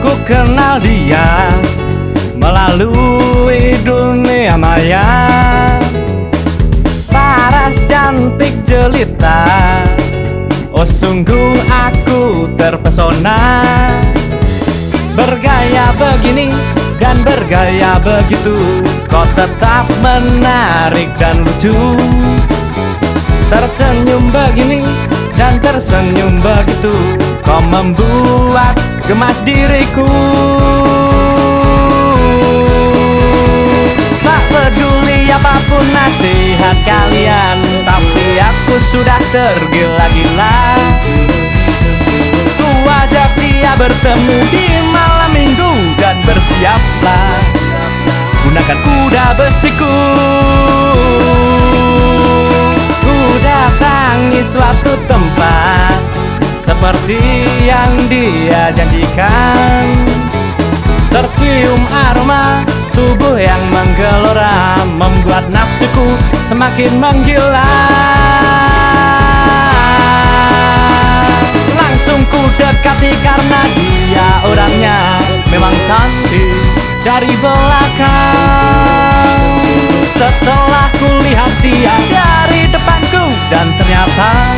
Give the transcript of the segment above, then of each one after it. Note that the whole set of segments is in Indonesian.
ku kenal dia Melalui dunia maya. Paras cantik jelita. Oh sungguh aku terpesona. Bergaya begini dan bergaya begitu Kau tetap menarik dan lucu. Tersenyum begini dan tersenyum begitu Kau membuat gemas diriku. Tak peduli apa pun nasihat kalian Tapi aku sudah tergila-gila. Ku ajak dia bertemu di malam minggu Dan bersiaplah. Gunakan kuda besiku Seperti yang dia janjikan. Tercium aroma tubuh yang menggelora Membuat nafsuku semakin menggila. Langsung ku dekati karena dia orangnya memang cantik dari belakang. Setelah ku lihat dia dari depanku Dan ternyata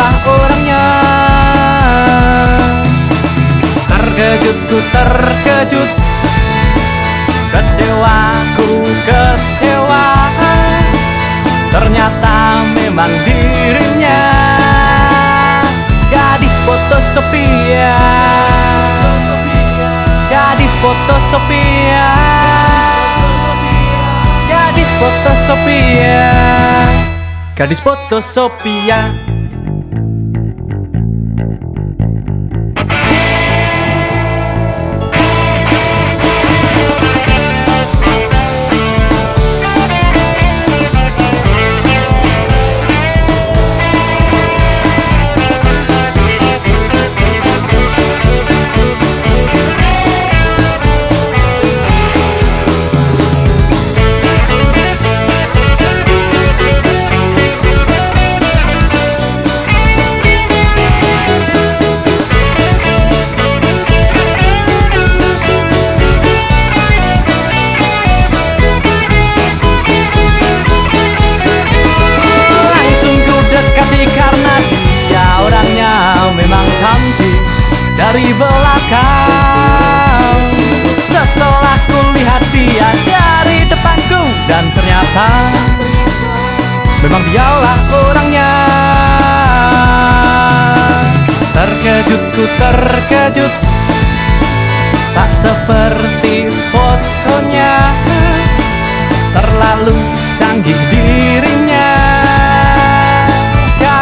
dialah orangnya. Terkejutku terkejut. Kecewaku kecewa. Ternyata memang dirinya Gadis foto Sophia Gadis foto Sophia Gadis foto Sophia Gadis foto Sophia ku terkejut. Tak seperti fotonya. Terlalu canggih dirinya.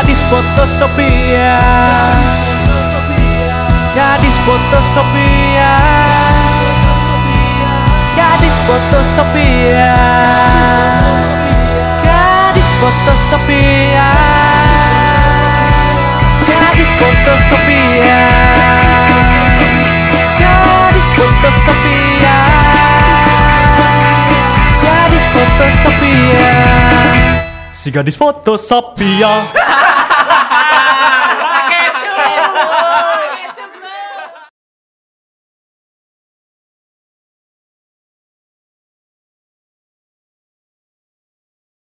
Gadis foto Sophia Gadis foto Sophia Gadis foto Sophia Gadis foto Sophia Gadis foto Sophia Si gadis foto Sophia